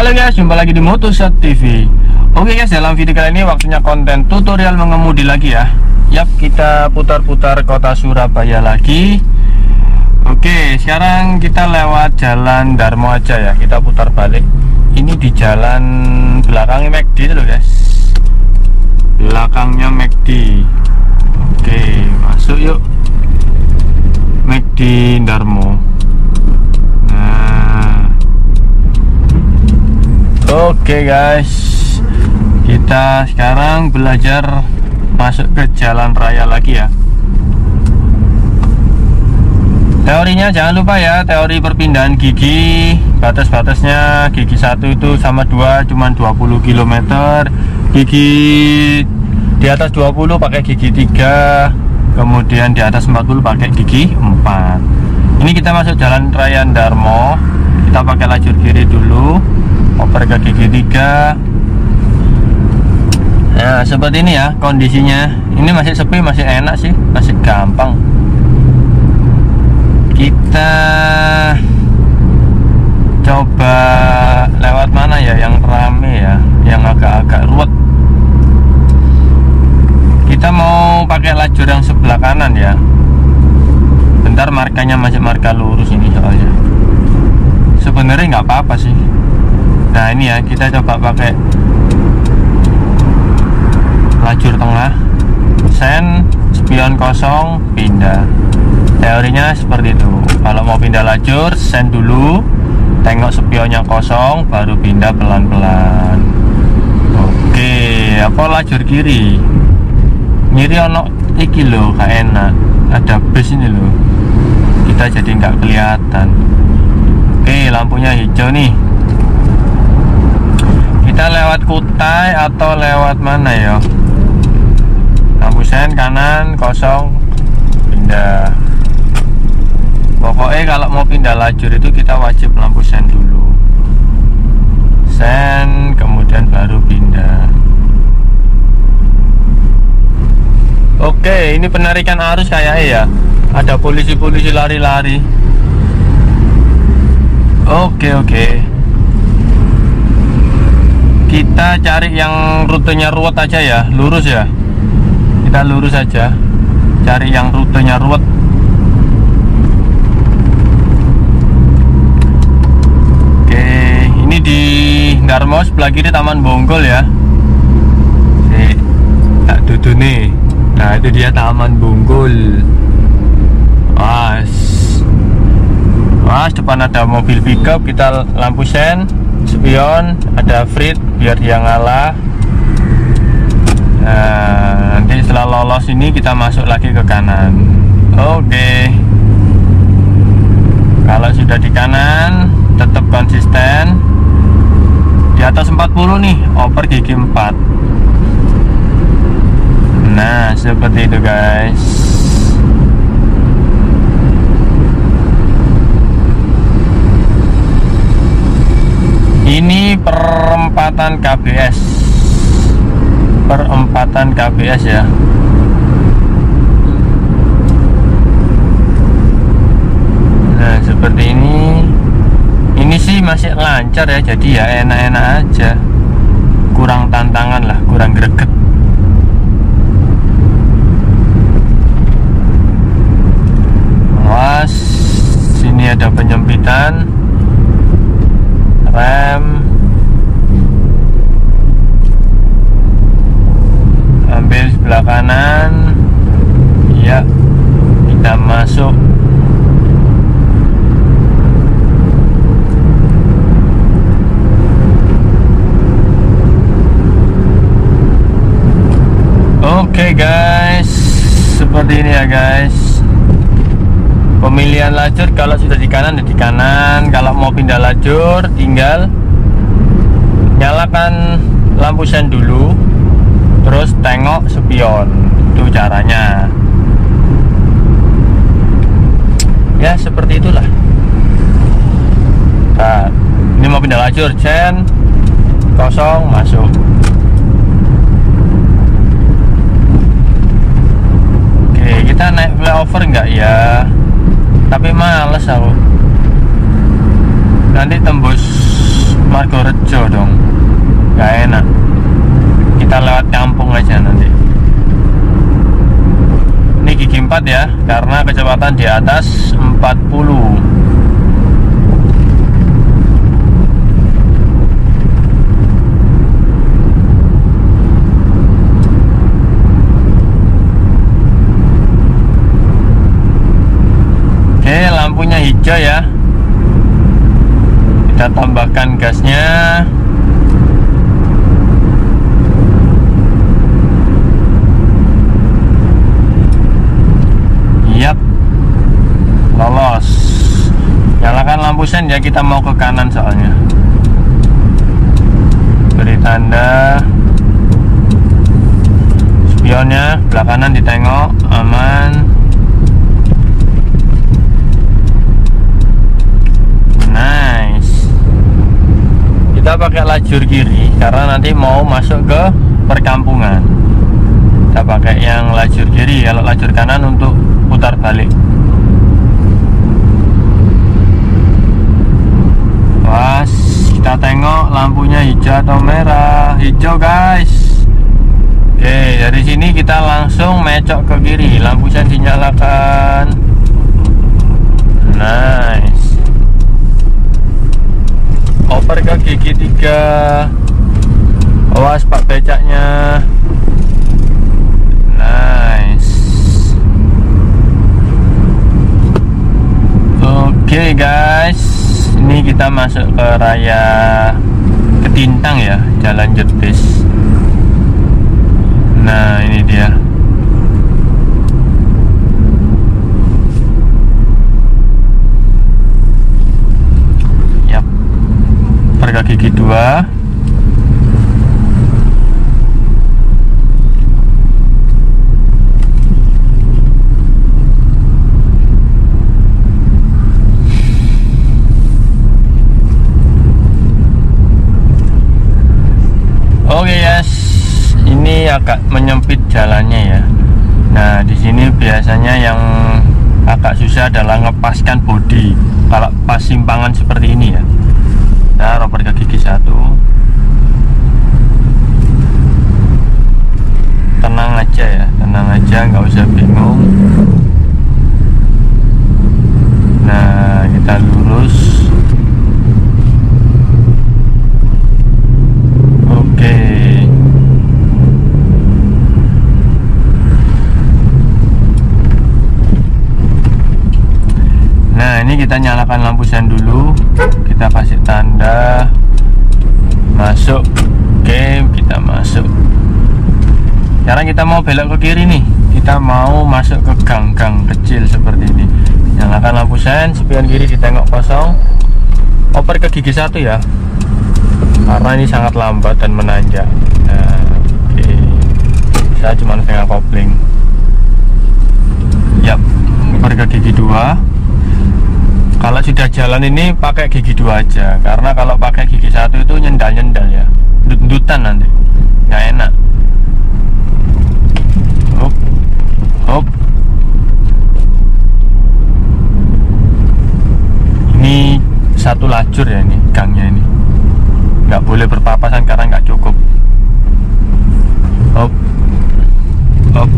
Halo guys, jumpa lagi di Motoshot TV Oke guys, dalam video kali ini waktunya konten tutorial mengemudi lagi ya. Yap, kita putar-putar kota Surabaya lagi. Oke, sekarang kita lewat jalan Darmo aja ya. Kita putar balik. Ini di jalan belakangnya McD itu loh guys. Belakangnya McD Oke, masuk yuk. McD Darmo. Nah Oke guys. Kita sekarang belajar Masuk ke jalan raya lagi ya. Teorinya jangan lupa ya Teori perpindahan gigi. Batas-batasnya Gigi satu itu sama dua Cuman 20 km Gigi di atas 20 pakai gigi 3 Kemudian di atas 40 pakai gigi 4 Ini kita masuk jalan raya Darmo Kita pakai lajur kiri dulu oper ke gigi 3 nah seperti ini ya kondisinya. Ini masih sepi masih enak sih masih gampang. Kita coba lewat mana ya? Yang rame ya yang agak-agak ruwet. Kita mau pakai lajur yang sebelah kanan ya. Bentar markanya masih marka lurus ini soalnya. Sebenarnya nggak apa-apa sih nah ini ya kita coba pakai lajur tengah. Sen spion kosong pindah. Teorinya seperti itu. Kalau mau pindah lajur sen dulu tengok spionnya kosong baru pindah pelan-pelan. Oke apa lajur kiri? Nyiri ono iki loh gak enak. Ada bus ini loh kita jadi nggak kelihatan. Oke lampunya hijau nih kita lewat Kutai atau lewat mana ya? Lampu sen kanan kosong. Pindah. Pokoknya kalau mau pindah lajur itu kita wajib lampu sen dulu. Sen kemudian baru pindah. Oke ini penarikan arus kayak ya. Ada polisi-polisi lari-lari. Oke oke kita cari yang rutenya ruwet aja ya lurus ya. Kita lurus aja cari yang rutenya ruwet. Oke ini di Darmo sebelah kiri Taman Bonggol ya. Tak duduk nih. Nah itu dia Taman Bonggol. Was was depan ada mobil pickup kita lampu sen spion ada frit biar dia ngalah. Nah, nanti setelah lolos ini kita masuk lagi ke kanan. Oke. Okay. kalau sudah di kanan tetap konsisten. Di atas 40 nih oper gigi 4 nah seperti itu guys ini perempatan KBS perempatan KBS ya. Nah seperti ini. Ini sih masih lancar ya jadi ya enak-enak aja. Kurang tantangan lah kurang greget. Awas sini ada penyempitan rem ambil sebelah kanan. Ya kita masuk. Oke okay guys. Seperti ini ya guys pemilihan lajur kalau sudah di kanan ya di kanan. Kalau mau pindah lajur tinggal nyalakan lampu sen dulu terus tengok spion. Itu caranya. Ya seperti itulah. Nah ini mau pindah lajur sen kosong masuk. Oke kita naik flyover enggak ya tapi males aku. Nanti tembus Margo Rejo dong. Nggak enak. Kita lewat kampung aja nanti. Ini gigi 4 ya karena kecepatan di atas 40 Oke lampunya hijau ya. Kita tambahkan gasnya. Yap. Lolos. Nyalakan lampu sen ya kita mau ke kanan soalnya. Beri tanda. Spionnya belah kanan ditengok Aman nice kita pakai lajur kiri karena nanti mau masuk ke perkampungan. Kita pakai yang lajur kiri kalau lajur kanan untuk putar balik. Pas kita tengok lampunya hijau atau merah. Hijau guys. Oke dari sini kita langsung mecok ke kiri. Lampu sen dinyalakan. Nice oper ke gigi tiga. Awas pak becaknya. Nice. Oke okay, guys. Ini kita masuk ke raya Ketintang ya jalan Jerbis nah ini dia harga gigi 2 Oke okay, yes, ini agak menyempit jalannya ya. Nah di sini biasanya yang agak susah adalah ngepaskan bodi. Kalau pas simpangan seperti ini ya kita roper ke gigi satu. Tenang aja ya tenang aja nggak usah bingung. Nah kita lurus oke nah ini kita nyalakan lampu sen dulu. Kita kasih tanda. Masuk game kita masuk. Sekarang kita mau belok ke kiri nih. Kita mau masuk ke gang-gang kecil seperti ini. Nyalakan lampu sen spion kiri ditengok kosong. Oper ke gigi satu ya. Karena ini sangat lambat dan menanjak. Nah, oke. Saya cuma pegang kopling. Yap oper ke gigi dua jalan ini pakai gigi dua aja. Karena kalau pakai gigi satu itu nyendal nyendal ya. Dutan nanti. Nggak enak. Hop. Hop. Ini satu lajur ya ini gangnya ini. Nggak boleh berpapasan karena nggak cukup. Hop. Hop.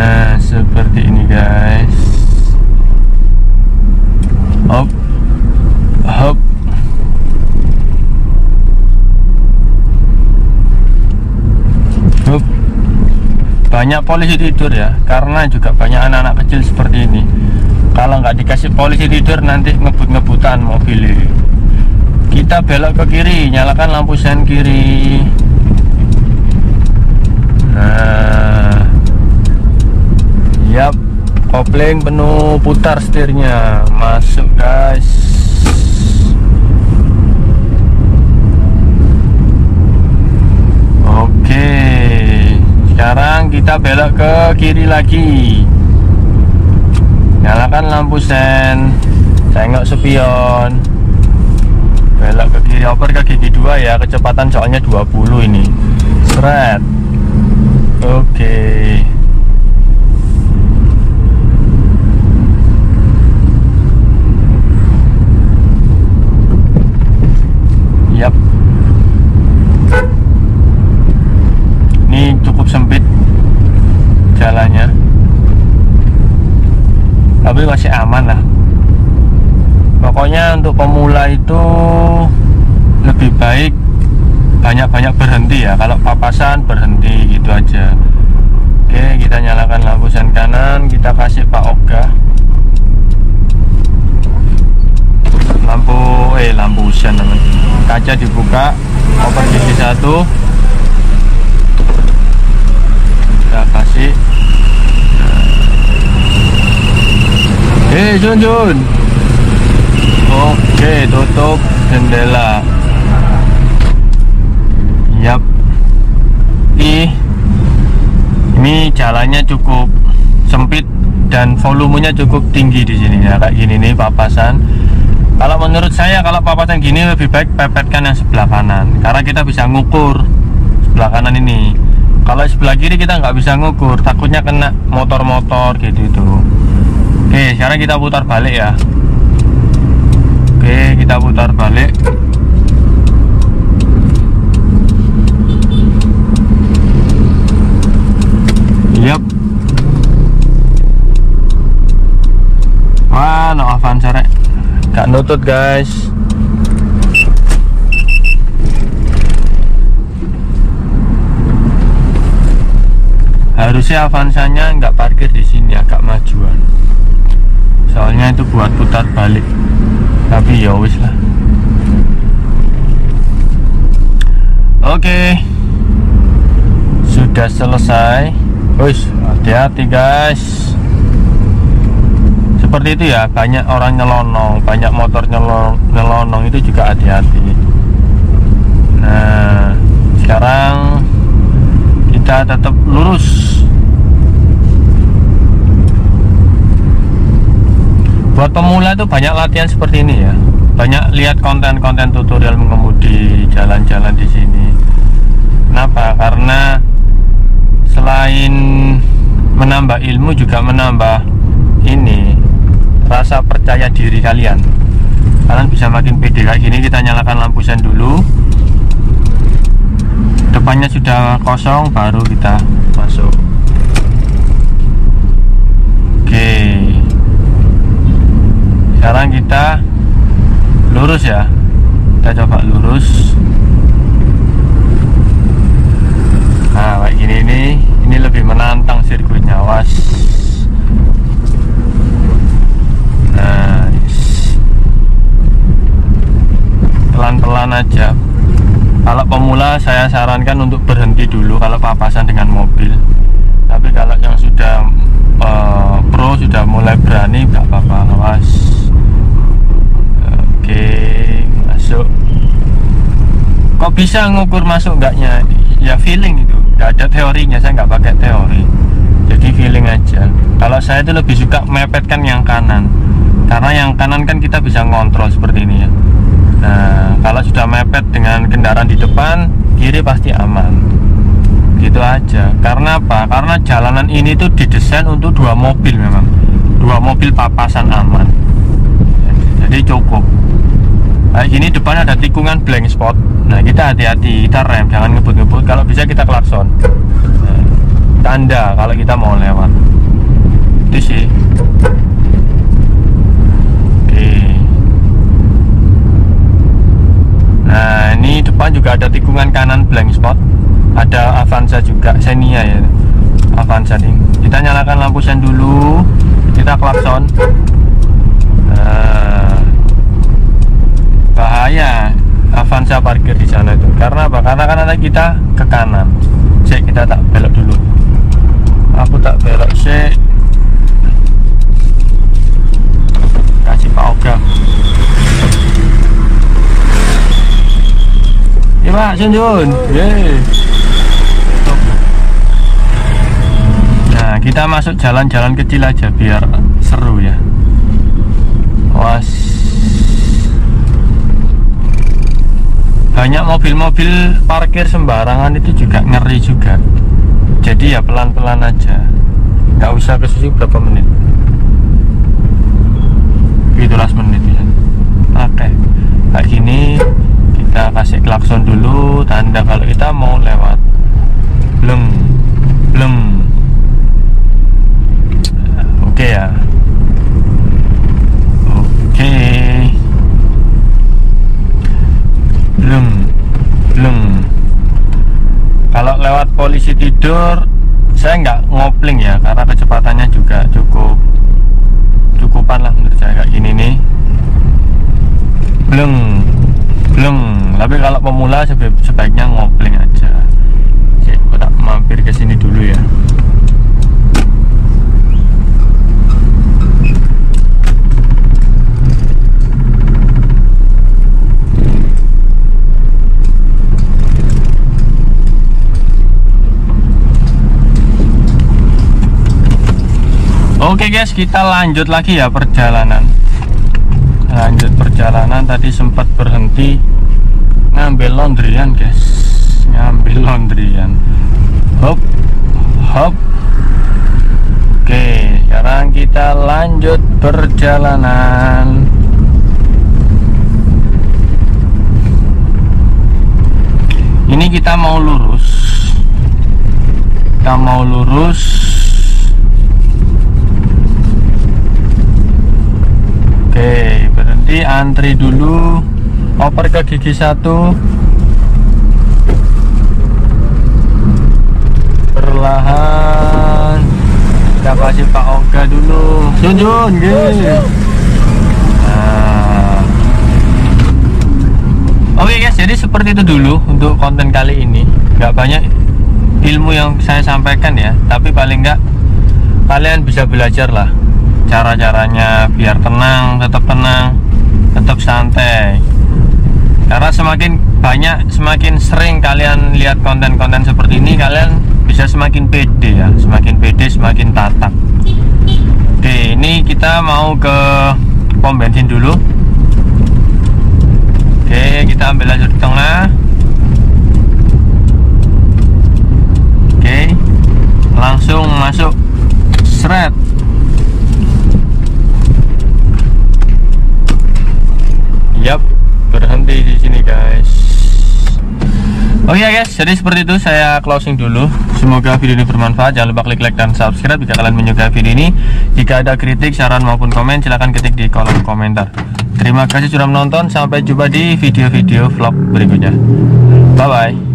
Nah seperti ini guys. Hop. Hop. Hop. Banyak polisi tidur ya karena juga banyak anak-anak kecil seperti ini. Kalau nggak dikasih polisi tidur nanti ngebut-ngebutan mobil kita belok ke kiri nyalakan lampu sen kiri. Nah. Yap, kopling penuh putar setirnya. Masuk, guys. Oke. Sekarang kita belok ke kiri lagi. Nyalakan lampu sen. Tengok spion. Belok ke kiri oper ke gigi dua ya. Kecepatan soalnya 20 ini. Seret. oke Yap. Ini cukup sempit jalannya. Tapi masih aman lah. Pokoknya untuk pemula itu lebih baik banyak-banyak berhenti ya. Kalau papasan berhenti gitu aja. Oke, kita nyalakan lampu sen kanan, kita kasih Pak Oga. Lampu eh lampu sen namanya kaca dibuka open sisi satu kita kasih eh Jun Jun. Oke tutup jendela. Yap. Ini ini jalannya cukup sempit dan volumenya cukup tinggi di sini. Ya kayak gini nih papasan. Kalau menurut saya kalau papasan gini lebih baik pepetkan yang sebelah kanan. Karena kita bisa ngukur sebelah kanan ini. Kalau sebelah kiri kita nggak bisa ngukur takutnya kena motor-motor gitu itu oke sekarang kita putar balik ya. Oke kita putar balik. Yap. Wah no Avanza rek. Gak nutut guys. Harusnya Avanzanya nggak parkir di sini agak majuan buat putar balik. Tapi ya wis lah. Oke. Sudah selesai. Wis hati-hati guys. Seperti itu ya banyak orang nyelonong banyak motor nyelonong, nyelonong itu juga hati-hati. Nah sekarang kita tetap lurus buat pemula itu banyak latihan seperti ini ya. Banyak lihat konten-konten tutorial mengemudi jalan-jalan di sini. Kenapa? Karena selain menambah ilmu juga menambah ini rasa percaya diri kalian. Kalian bisa makin pede kayak gini kita nyalakan lampu sen dulu. Depannya sudah kosong baru kita masuk. Oke sekarang kita lurus ya. Kita coba lurus. Nah kayak gini ini ini lebih menantang sirkuitnya was. Pelan-pelan aja. Kalau pemula saya sarankan untuk berhenti dulu kalau papasan dengan mobil. Tapi kalau yang sudah uh, pro sudah mulai berani nggak apa-apa awas oke masuk kok bisa ngukur masuk enggaknya ya feeling itu nggak ada teorinya saya nggak pakai teori jadi feeling aja kalau saya itu lebih suka mepetkan yang kanan karena yang kanan kan kita bisa ngontrol seperti ini ya Nah, kalau sudah mepet dengan kendaraan di depan, kiri pasti aman. Gitu aja. Karena apa? Karena jalanan ini tuh didesain untuk dua mobil memang. Dua mobil papasan aman. Jadi cukup. Nah, ini depan ada tikungan blank spot. Nah, kita hati-hati, kita rem, jangan ngebut-ngebut. Kalau bisa kita klakson. Nah, tanda kalau kita mau lewat. Itu sih. Nah ini depan juga ada tikungan kanan blank spot Ada Avanza juga, Xenia ya Avanza nih Kita nyalakan lampu sen dulu Kita klakson nah, Bahaya Avanza parkir di sana itu Karena apa? Karena kan ada kita ke kanan Cek kita tak belok dulu Aku tak belok sih Kasih Pak Oga Ya Pak, Sun Jun. Nah, kita masuk jalan-jalan kecil aja biar seru ya. Was. Banyak mobil-mobil parkir sembarangan itu juga ngeri juga. jadi ya pelan-pelan aja. Nggak usah ke susu berapa menit. 17 menit ya. Oke. Kayak gini kita kasih klakson dulu. Tanda kalau kita mau lewat bleng bleng oke ya oke bleng bleng kalau lewat polisi tidur saya nggak ngopling ya karena kecepatannya juga cukup cukupan lah menurut saya kayak gini nih. Bleng bleng. Tapi kalau pemula sebaiknya ngopling aja. Aku tak mampir ke sini dulu ya Oke guys, kita lanjut lagi ya perjalanan. Lanjut perjalanan tadi sempat berhenti ngambil laundryan guys. Ngambil laundryan. Hop, hop. Oke, sekarang kita lanjut perjalanan. Ini kita mau lurus. Kita mau lurus Oke, berhenti antri dulu. Oper ke gigi satu. Perlahan. Kita kasih Pak Oga dulu. Junjun, Nah. Oke guys, jadi seperti itu dulu untuk konten kali ini. Gak banyak ilmu yang saya sampaikan ya, tapi paling nggak kalian bisa belajar lah cara-caranya biar tenang tetap tenang tetap santai. Karena semakin banyak semakin sering kalian lihat konten-konten seperti ini kalian bisa semakin pede ya. Semakin pede semakin tatak oke ini kita mau ke pom bensin dulu. Oke kita ambil lajur di tengah. Oke langsung masuk seret Yap, berhenti di sini guys. Oke okay, guys, jadi seperti itu saya closing dulu. Semoga video ini bermanfaat. Jangan lupa klik like dan subscribe jika kalian menyukai video ini. Jika ada kritik, saran maupun komen, silahkan ketik di kolom komentar. Terima kasih sudah menonton. Sampai jumpa di video-video vlog berikutnya. Bye bye.